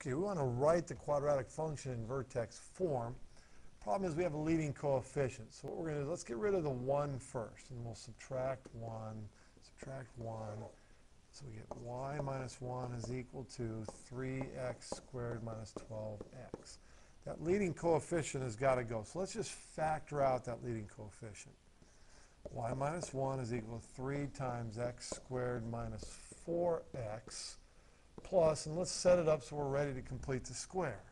Okay, we want to write the quadratic function in vertex form. Problem is we have a leading coefficient. So what we're going to do, let's get rid of the 1 first, and we'll subtract 1, subtract 1. So we get y minus 1 is equal to 3x squared minus 12x. That leading coefficient has got to go. So let's just factor out that leading coefficient. y minus 1 is equal to 3 times x squared minus 4x plus, and let's set it up so we're ready to complete the square.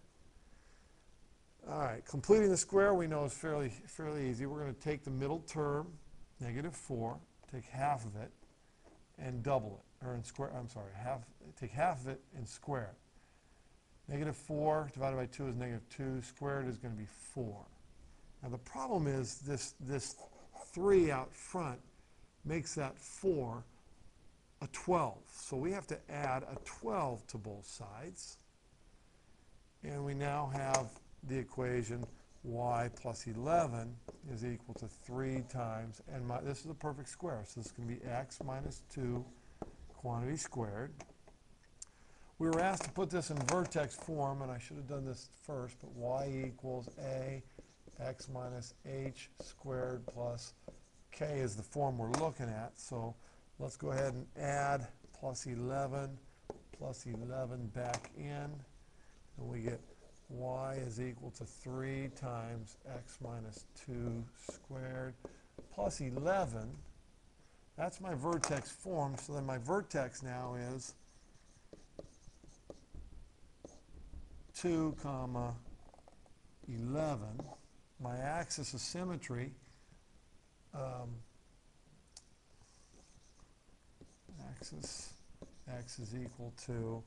All right, completing the square we know is fairly, fairly easy. We're going to take the middle term, negative 4, take half of it, and double it, or in square, I'm sorry, half, take half of it and square it. Negative 4 divided by 2 is negative 2, squared is going to be 4. Now the problem is this, this 3 out front makes that 4 a 12. So we have to add a 12 to both sides. And we now have the equation y plus 11 is equal to 3 times, and this is a perfect square, so this can be x minus 2 quantity squared. We were asked to put this in vertex form, and I should have done this first, but y equals a x minus h squared plus k is the form we're looking at. So let's go ahead and add plus 11 plus 11 back in, and we get y is equal to 3 times x minus 2 squared plus 11. That's my vertex form, so then my vertex now is 2 comma 11. My axis of symmetry um, axis x is equal to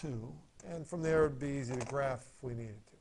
2. And from there, it would be easy to graph if we needed to.